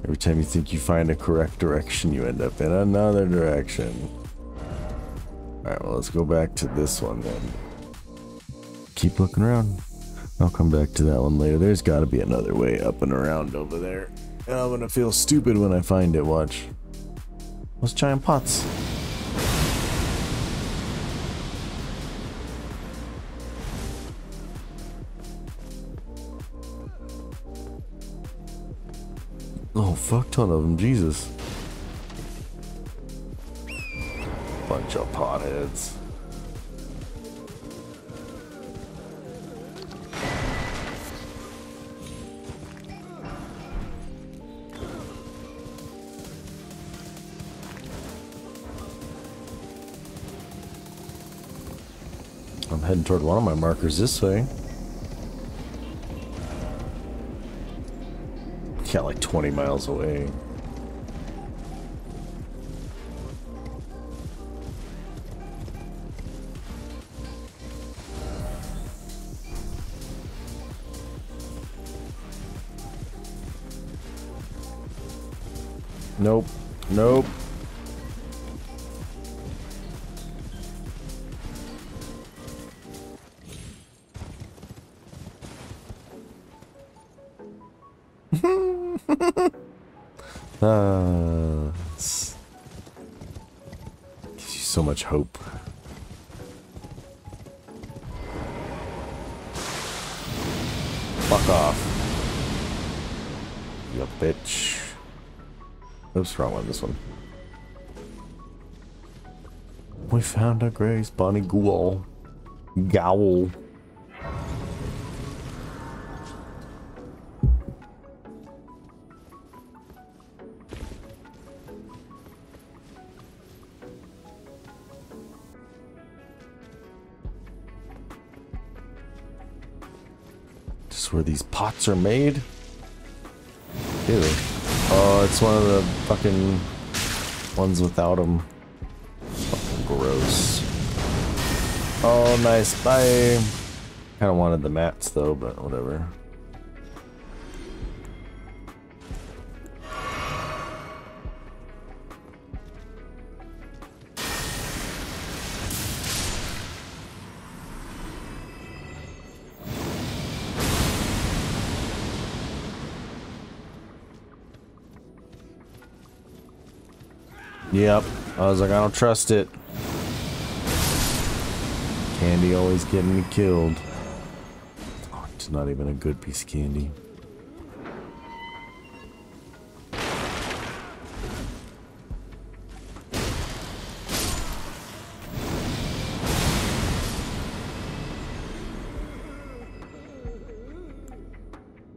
Every time you think you find a correct direction, you end up in another direction. Alright, well, let's go back to this one then. Keep looking around. I'll come back to that one later. There's got to be another way up and around over there. And I'm going to feel stupid when I find it. Watch. Those giant pots. Fuck ton of them, Jesus. Bunch of potheads. I'm heading toward one of my markers this way. Yeah, like 20 miles away. Nope. Nope. Oops, wrong one, this one. We found a Grace Bonny Ghoul. Gowl. Just where these pots are made. Ew. Oh, it's one of the fucking ones without them. Fucking gross. Oh, nice. Bye. Kind of wanted the mats though, but whatever. Yep. I was like, I don't trust it. Candy always getting me killed. Oh, it's not even a good piece of candy.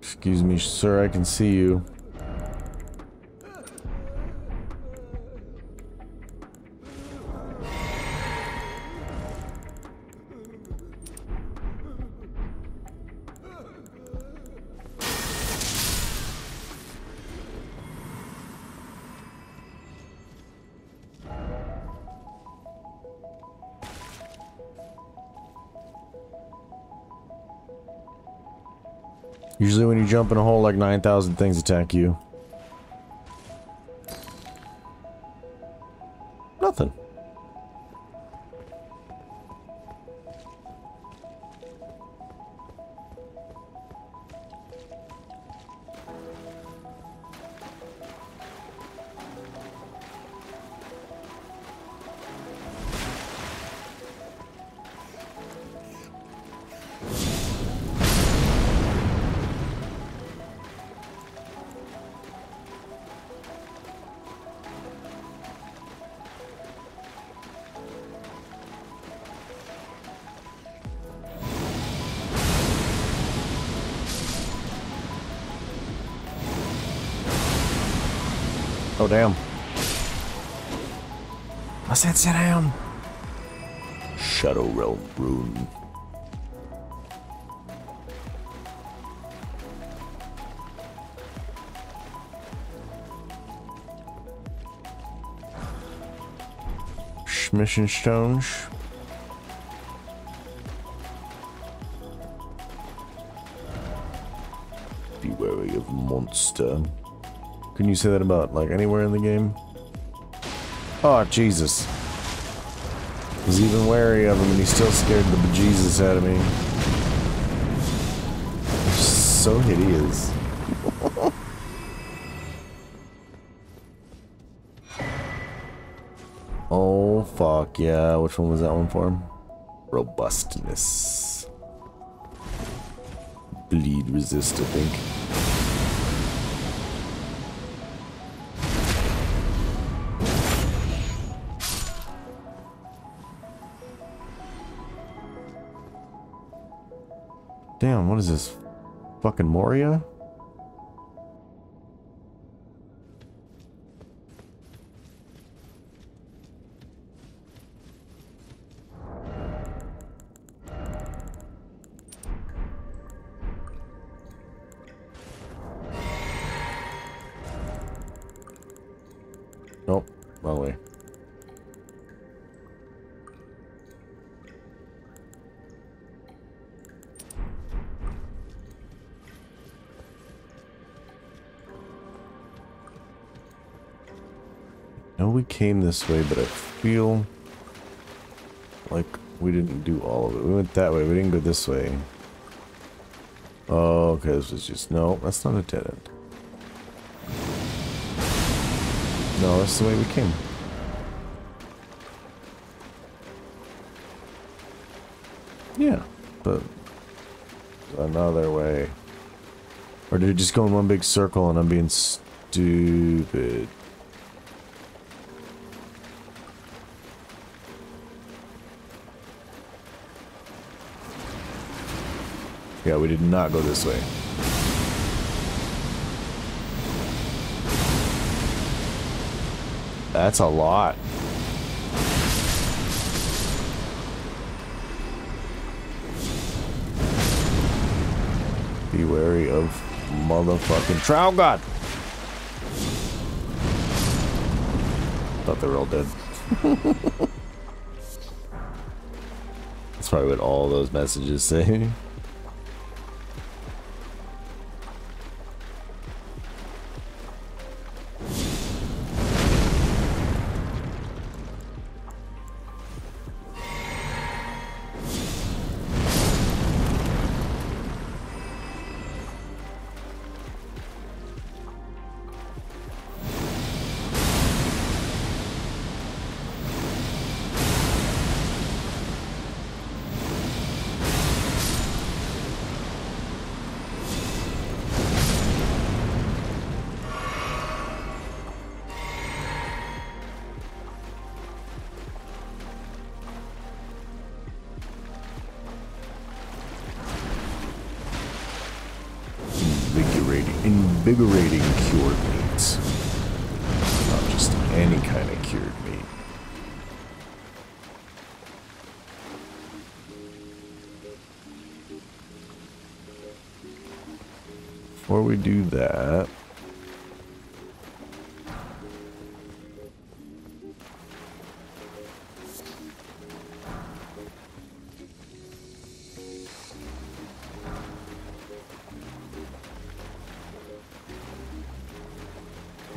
Excuse me, sir, I can see you. Usually when you jump in a hole like 9,000 things attack you. Oh, damn. I said sit down. Shadow Realm Rune. Mission stones. Be wary of monster. Can you say that about like anywhere in the game? Oh Jesus. He's even wary of him and he's still scared the bejesus out of me. So hideous. oh fuck yeah, which one was that one for? Robustness. Bleed resist, I think. Is this? Fucking Moria? Came this way, but I feel like we didn't do all of it. We went that way. We didn't go this way. Oh, okay. This was just... No, that's not a dead end. No, that's the way we came. Yeah, but another way. Or did it just go in one big circle and I'm being stupid? Yeah, we did not go this way. That's a lot. Be wary of motherfucking Trow God. Thought they were all dead. That's probably what all those messages say.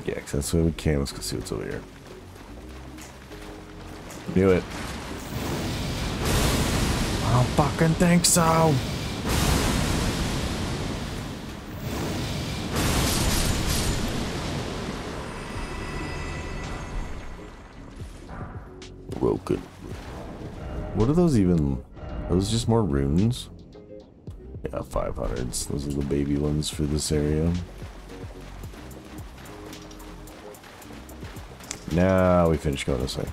That's where we came. Let's go see what's over here. Knew it. I don't fucking think so. Broken. What are those even? Are those just more runes? Yeah, 500s. Those are the baby ones for this area. Now we finish going this way.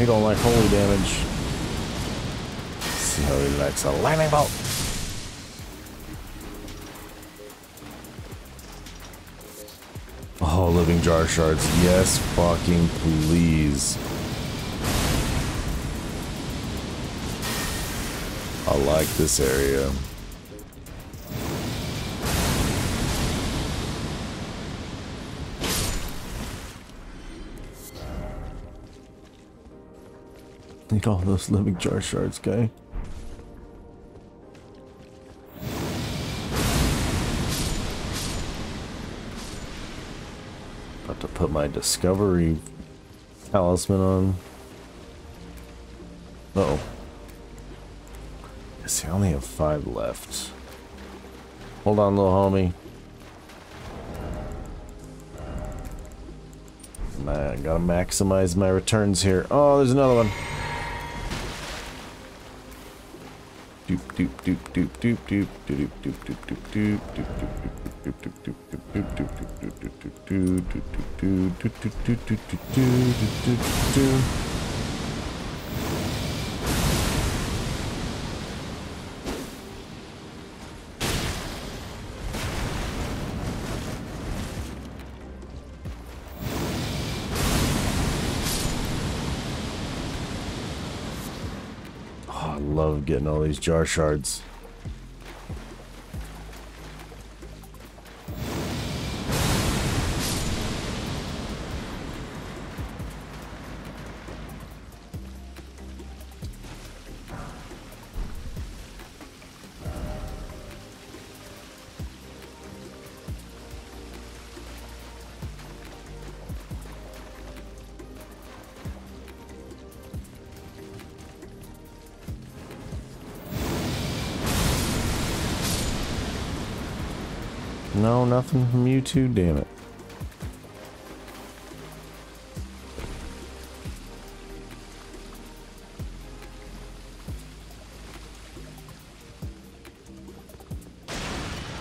He don't like holy damage. see how he likes a lightning bolt. Oh, living jar shards. Yes, fucking please. I like this area. All those living jar shards, guy. About to put my discovery talisman on. Uh oh see, I only have five left. Hold on, little homie. Man, gotta maximize my returns here. Oh, there's another one. Doop doop doop doop doop doop doop doop doop doop doop doop doop doop doop love getting all these jar shards. Nothing from you too, damn it.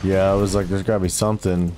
Yeah, I was like, there's gotta be something.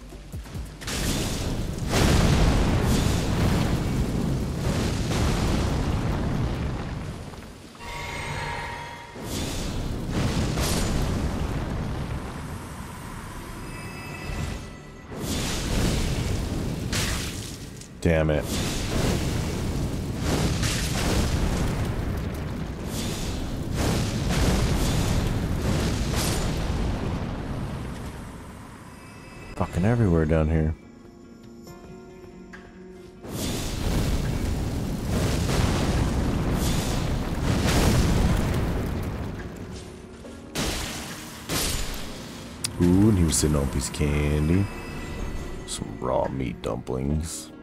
Lumpy's candy. Some raw meat dumplings.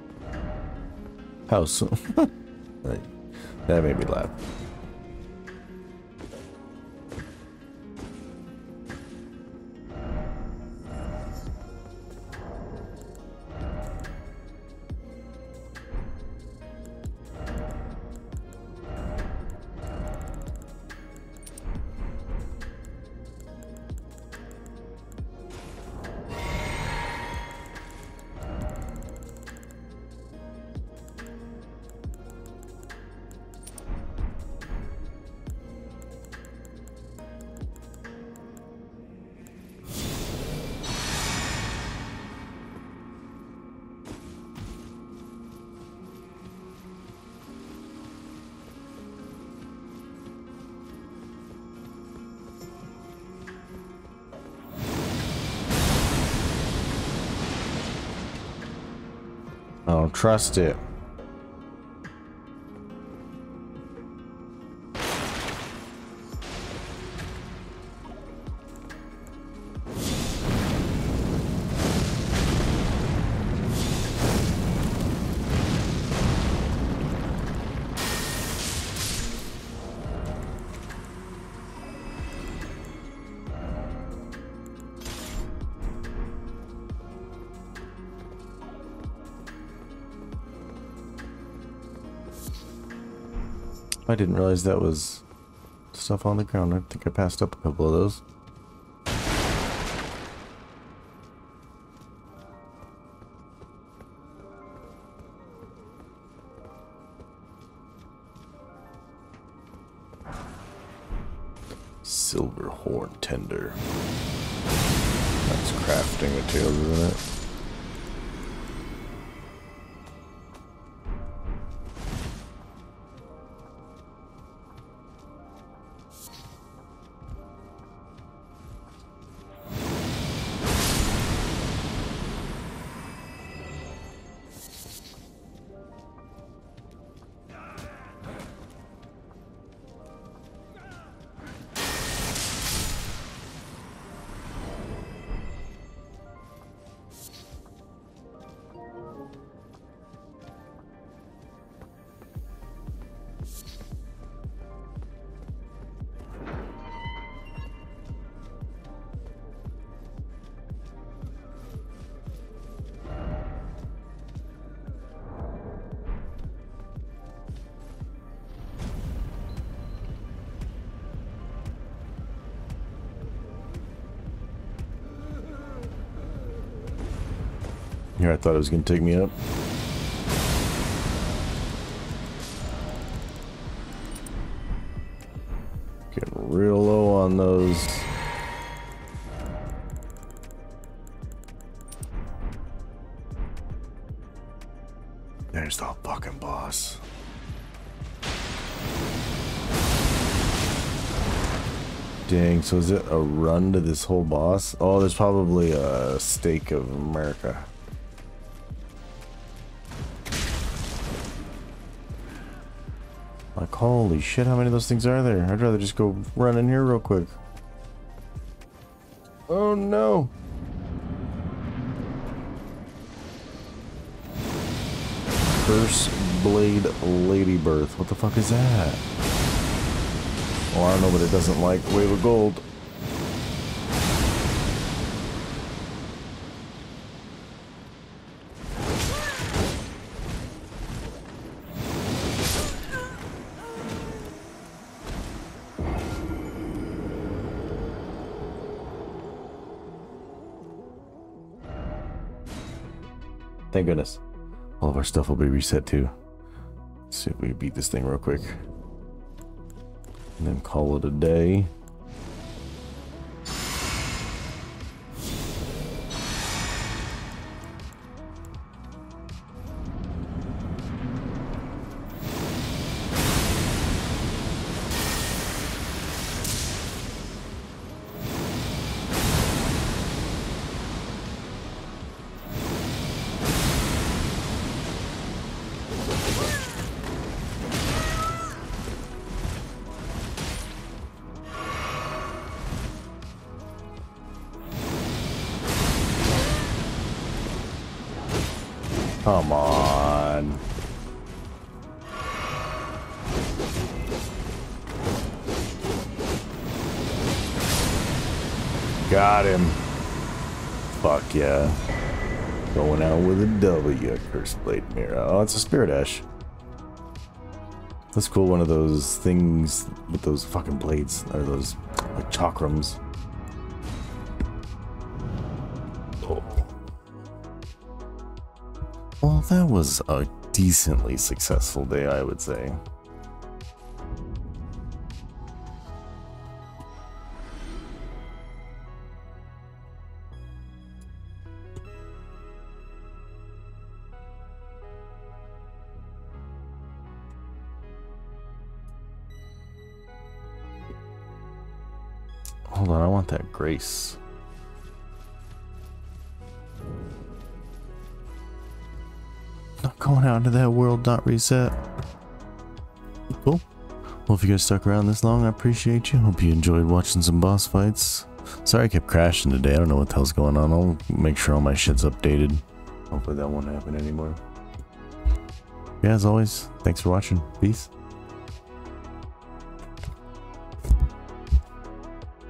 How so? that made me laugh. I don't trust it. Didn't realize that was stuff on the ground. I think I passed up a couple of those. Thought it was going to take me up. Getting real low on those. There's the fucking boss. Dang, so is it a run to this whole boss? Oh, there's probably a stake of Marika. Holy shit, how many of those things are there? I'd rather just go run in here real quick. Oh no! Curse Blade Lady Birth. What the fuck is that? Oh, I don't know, but it doesn't like Wave of Gold. Thank goodness. All of our stuff will be reset too. Let's see if we beat this thing real quick. And then call it a day. Blade Meera. Oh, it's a Spirit Ash. That's cool, one of those things with those fucking blades, or those like chakrams. Oh. Well, that was a decently successful day, I would say. Grace. Not going out into that world, not reset. Cool. Well, if you guys stuck around this long, I appreciate you. Hope you enjoyed watching some boss fights. Sorry I kept crashing today. I don't know what the hell's going on. I'll make sure all my shit's updated. Hopefully that won't happen anymore. Yeah, as always, thanks for watching. Peace.